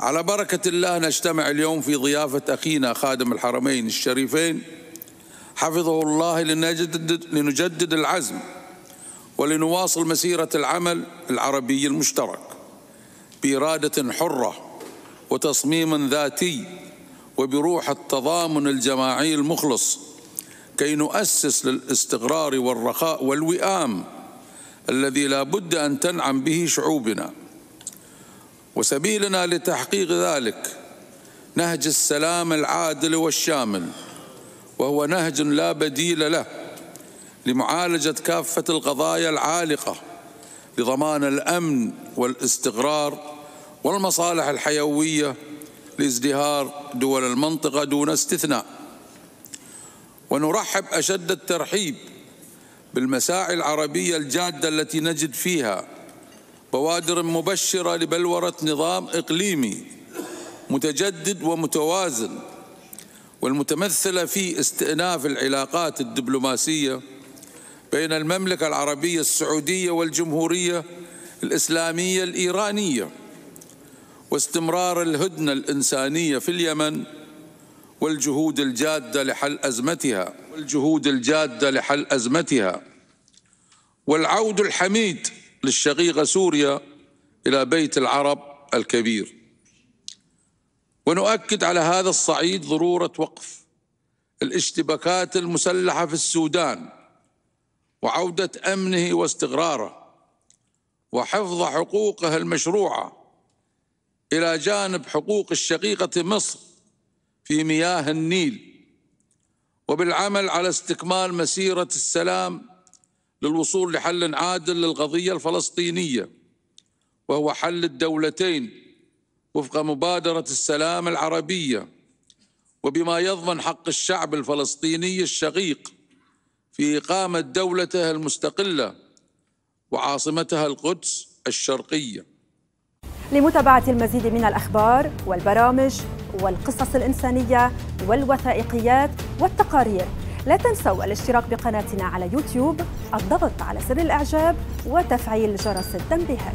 على بركة الله نجتمع اليوم في ضيافة أخينا خادم الحرمين الشريفين حفظه الله لنجدد, لنجدد العزم ولنواصل مسيرة العمل العربي المشترك بإرادة حرة وتصميم ذاتي وبروح التضامن الجماعي المخلص كي نؤسس للاستقرار والرخاء والوئام الذي لا بد أن تنعم به شعوبنا. وسبيلنا لتحقيق ذلك نهج السلام العادل والشامل وهو نهج لا بديل له لمعالجة كافة القضايا العالقة لضمان الأمن والاستقرار والمصالح الحيوية لازدهار دول المنطقة دون استثناء. ونرحب أشد الترحيب بالمساعي العربية الجادة التي نجد فيها بوادر مبشرة لبلورة نظام إقليمي متجدد ومتوازن والمتمثلة في استئناف العلاقات الدبلوماسية بين المملكة العربية السعودية والجمهورية الإسلامية الإيرانية واستمرار الهدنة الإنسانية في اليمن والجهود الجادة لحل أزمتها والجهود الجادة لحل أزمتها والعود الحميد للشقيقة سوريا إلى بيت العرب الكبير. ونؤكد على هذا الصعيد ضرورة وقف الاشتباكات المسلحة في السودان وعودة أمنه واستقراره وحفظ حقوقه المشروعة إلى جانب حقوق الشقيقة مصر في مياه النيل. وبالعمل على استكمال مسيرة السلام للوصول لحل عادل للقضية الفلسطينية وهو حل الدولتين وفق مبادرة السلام العربية وبما يضمن حق الشعب الفلسطيني الشقيق في إقامة دولته المستقلة وعاصمتها القدس الشرقية. لمتابعة المزيد من الأخبار والبرامج والقصص الإنسانية والوثائقيات والتقارير لا تنسوا الاشتراك بقناتنا على يوتيوب الضغط على زر الإعجاب وتفعيل جرس التنبيهات.